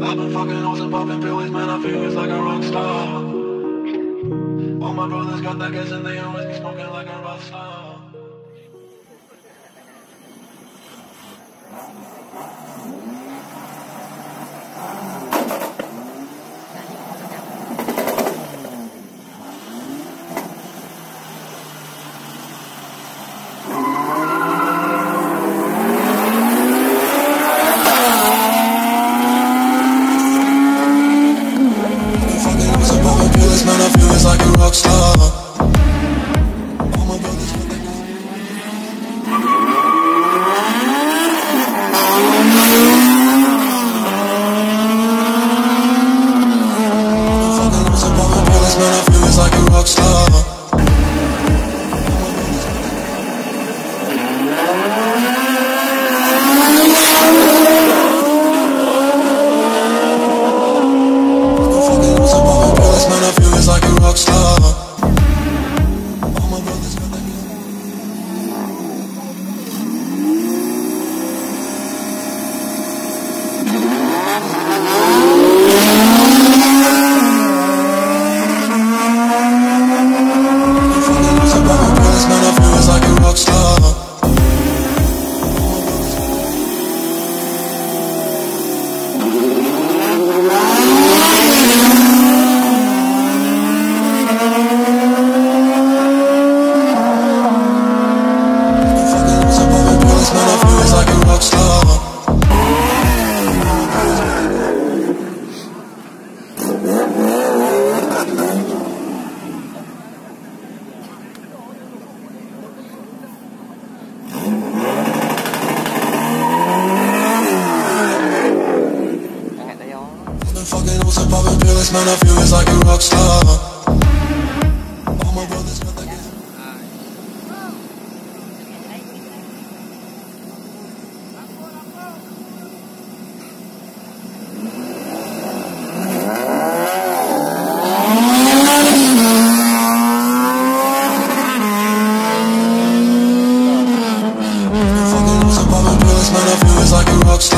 I've been fucking hoes and popping pills, man. I feel it's like a rock star. All my brothers got that gas and they always be smoking like a rock star. Like a rock star. Pills, man. I feel it's like a rock star. All my brothers got that. Man. I feel it's like a rock star.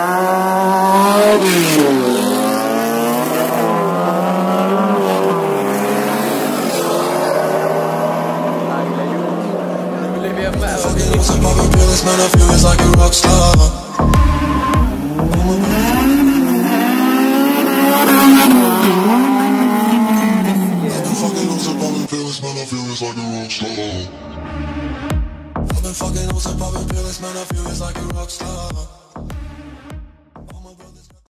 popping pills. I feel it's like a rock star. All my brothers got that gas. Fucking hoes and popping pills, man. I feel it's like a rock star. Fucking hoes popping pills, man. I feel it's like a rock star. Fucking hoes and popping pills, man. I feel it's like a rock star. I've been fucking hoes and popping pills, man. I feel it's like a rock star.